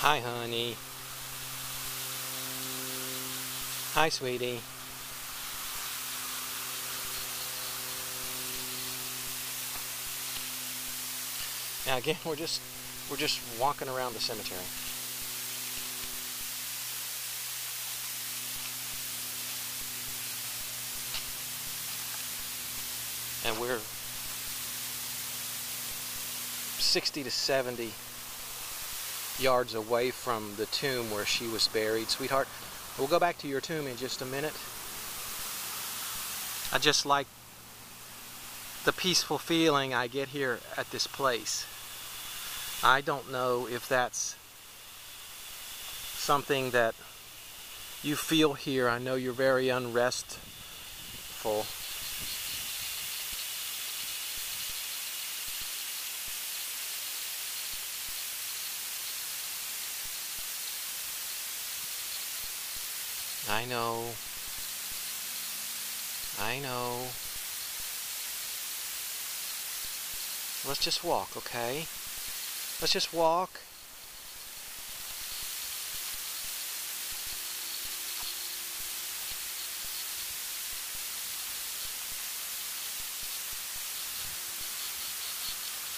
Hi, honey. Hi, sweetie. Now again, we're just we're just walking around the cemetery. And we're 60 to 70 yards away from the tomb where she was buried. Sweetheart, we'll go back to your tomb in just a minute. I just like the peaceful feeling I get here at this place. I don't know if that's something that you feel here. I know you're very unrestful. I know. I know. Let's just walk, okay? Let's just walk.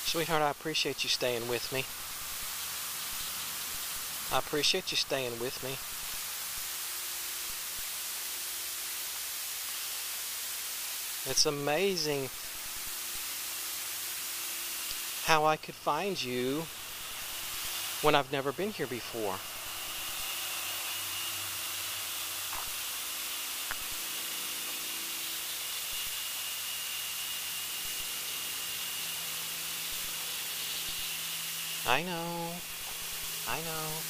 Sweetheart, I appreciate you staying with me. I appreciate you staying with me. It's amazing how I could find you when I've never been here before. I know. I know.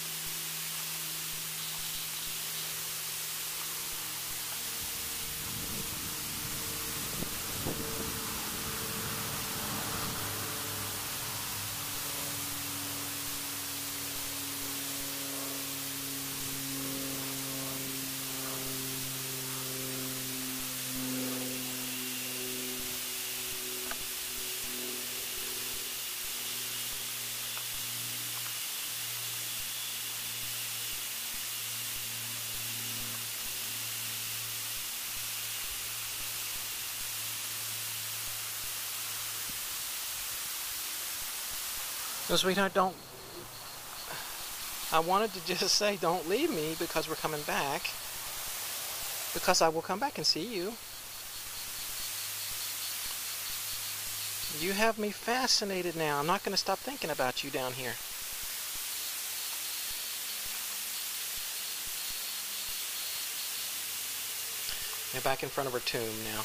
No, sweetheart, don't. I wanted to just say, don't leave me because we're coming back. Because I will come back and see you. You have me fascinated now. I'm not going to stop thinking about you down here. You're back in front of her tomb now.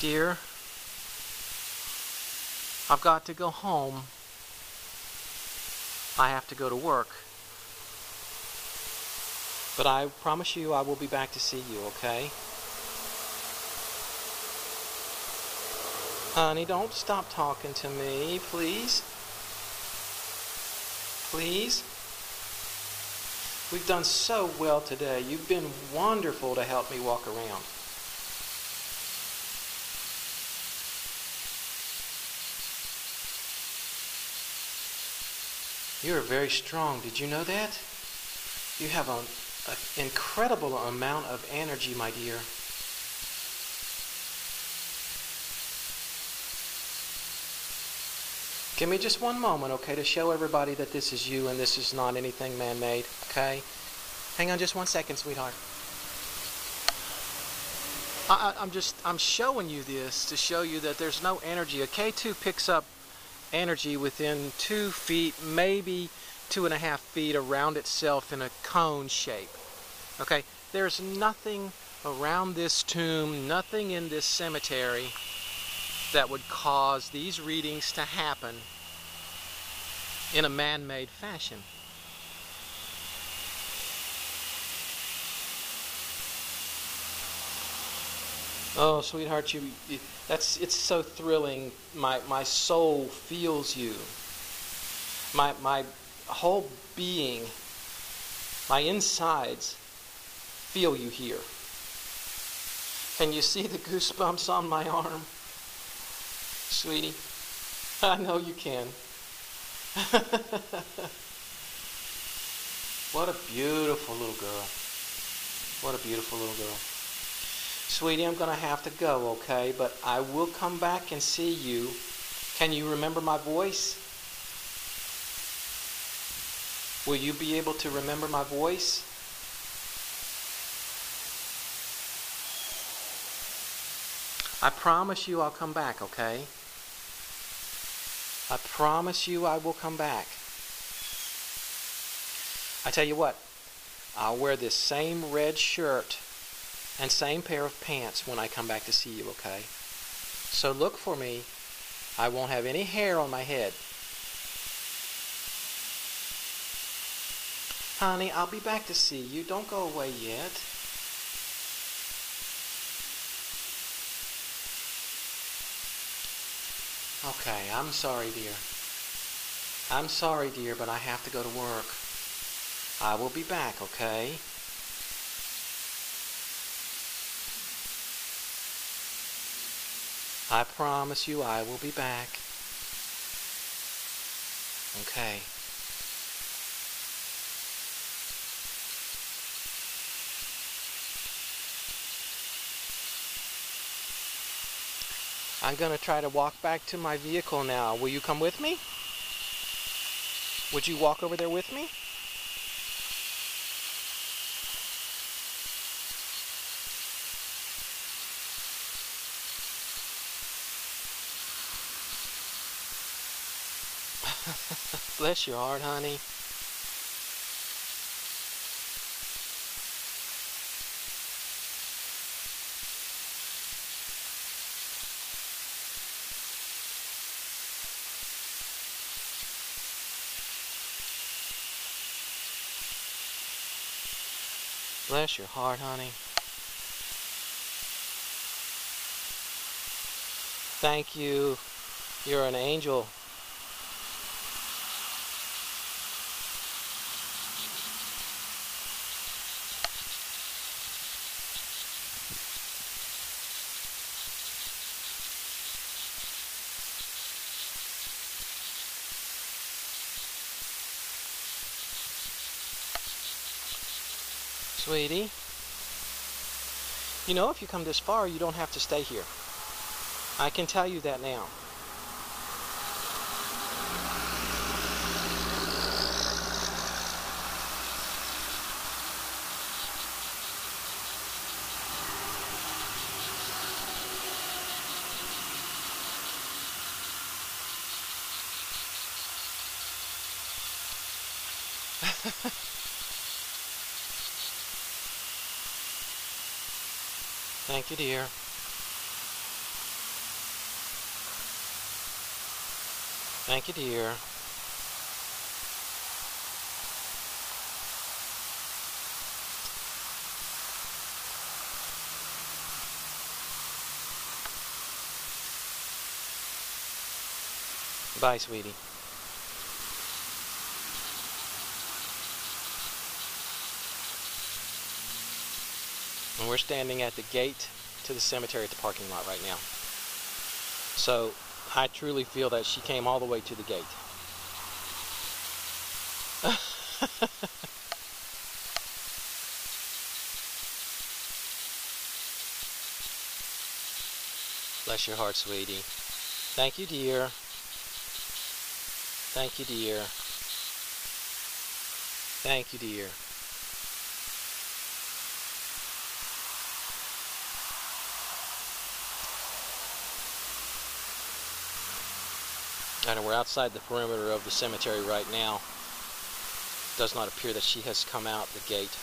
Dear, I've got to go home. I have to go to work. But I promise you I will be back to see you, okay? Honey, don't stop talking to me, please. Please. We've done so well today. You've been wonderful to help me walk around. You're very strong. Did you know that? You have an incredible amount of energy, my dear. Give me just one moment, okay, to show everybody that this is you and this is not anything man-made, okay? Hang on just one second, sweetheart. I, am just, I'm showing you this to show you that there's no energy. A K2 picks up energy within two feet, maybe two and a half feet around itself in a cone shape. Okay, there's nothing around this tomb, nothing in this cemetery that would cause these readings to happen in a man-made fashion. Oh, sweetheart, you, you, that's it's so thrilling. My my soul feels you. My my whole being, my insides feel you here. Can you see the goosebumps on my arm? Sweetie, I know you can. what a beautiful little girl. What a beautiful little girl. Sweetie, I'm going to have to go, okay? But I will come back and see you. Can you remember my voice? Will you be able to remember my voice? I promise you I'll come back, okay? I promise you I will come back. I tell you what, I'll wear this same red shirt and same pair of pants when I come back to see you, okay? So look for me. I won't have any hair on my head. Honey, I'll be back to see you. Don't go away yet. Okay, I'm sorry, dear. I'm sorry, dear, but I have to go to work. I will be back, okay? I promise you I will be back. Okay. I'm going to try to walk back to my vehicle now. Will you come with me? Would you walk over there with me? Bless your heart, honey. Bless your heart, honey. Thank you. You're an angel. Sweetie, you know if you come this far, you don't have to stay here. I can tell you that now. Thank you, dear. Thank you, dear. Bye, sweetie. We're standing at the gate to the cemetery at the parking lot right now. So I truly feel that she came all the way to the gate. Bless your heart, sweetie. Thank you, dear. Thank you, dear. Thank you, dear. And we're outside the perimeter of the cemetery right now. It Does not appear that she has come out the gate.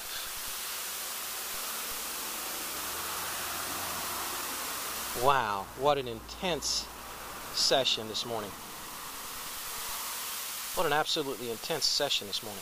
Wow, what an intense session this morning. What an absolutely intense session this morning.